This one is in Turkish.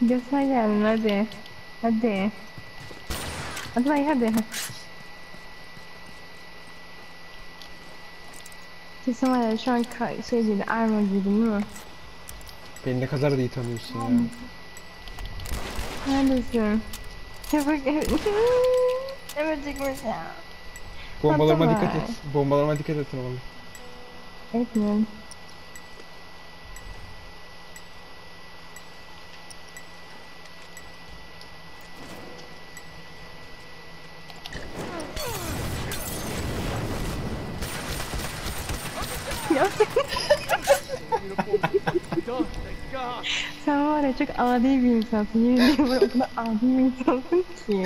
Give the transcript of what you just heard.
Göster gelin hadi. Hadi. Hadi bay hadi. Kesin var ya şu an şey giydi, armor giydim değil mi? Beni ne kadar da iyi tanıyorsun ya. Neredesin? Çabuk evet. Evet çıkmış ya. Bombalarıma dikkat et. Bombalarıma dikkat et oğlum. Etmiyorum. Ya sen... var ya çok adi bir insansın. Yemin ediyorum o kadar adi bir insansın ki.